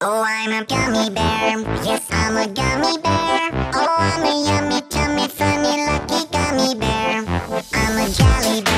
Oh, I'm a gummy bear. Yes, I'm a gummy bear. Oh, I'm a yummy, tummy, funny, lucky gummy bear. I'm a jelly bear.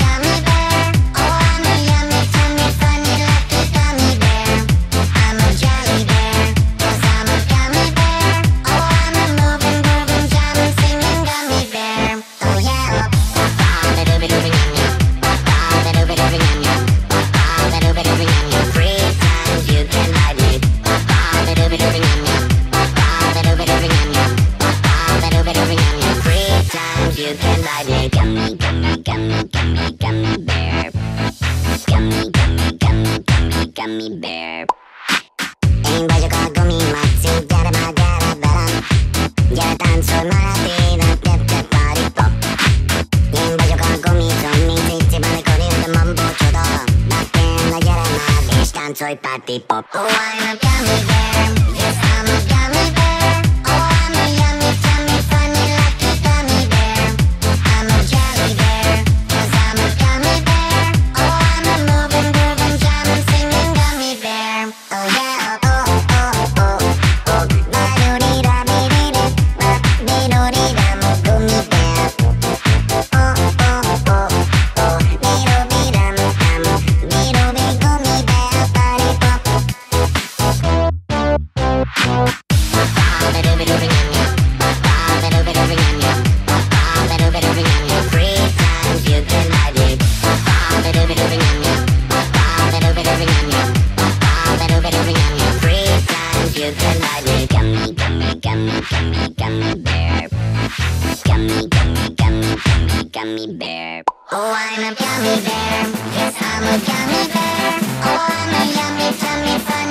soy Patty Pop. Oh, I'm a gummy bear. Yes, I'm a gummy, gummy bear. Gummy, gummy, gummy, gummy, gummy bear. Oh, I'm a gummy bear. Yes, I'm a gummy bear. Oh, I'm a yummy, yummy, funny.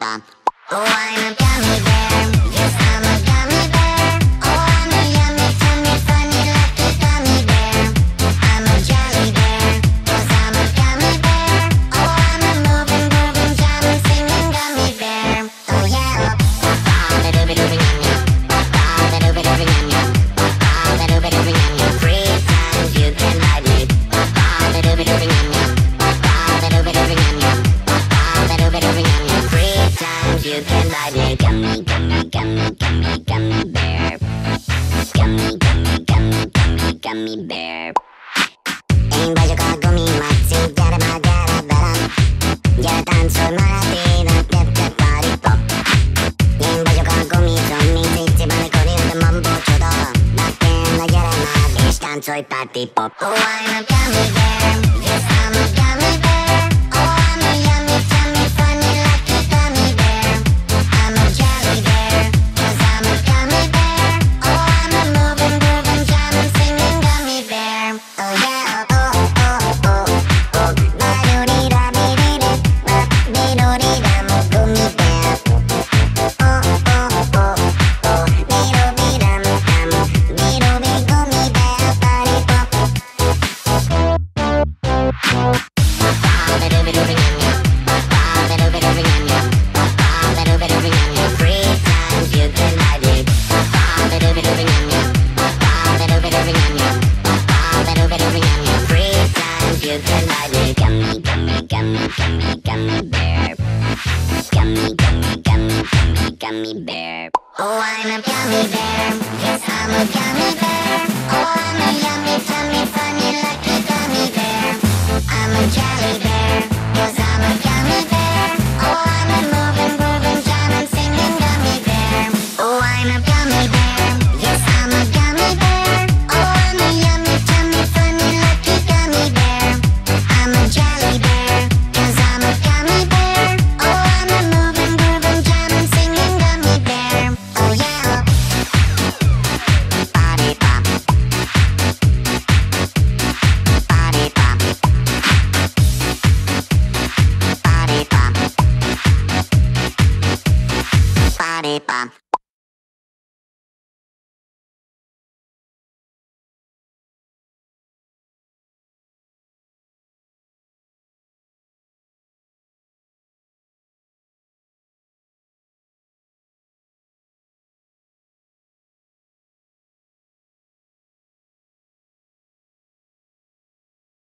i'm gummy bear. Invade com a gummy, mas se der uma gara baran. Já danço maratina, tap tap party pop. Invade com a gummy, gummy, se te mane corrida, mambo chudo. Bakken na gara, mas danço e party pop. Oh, I'm a gummy bear. you the light with gummy, gummy, gummy, gummy, gummy bear. Gummy, gummy, gummy, gummy, gummy bear. Oh, I'm a gummy bear. Yes, I'm a gummy bear. Oh, body bomb.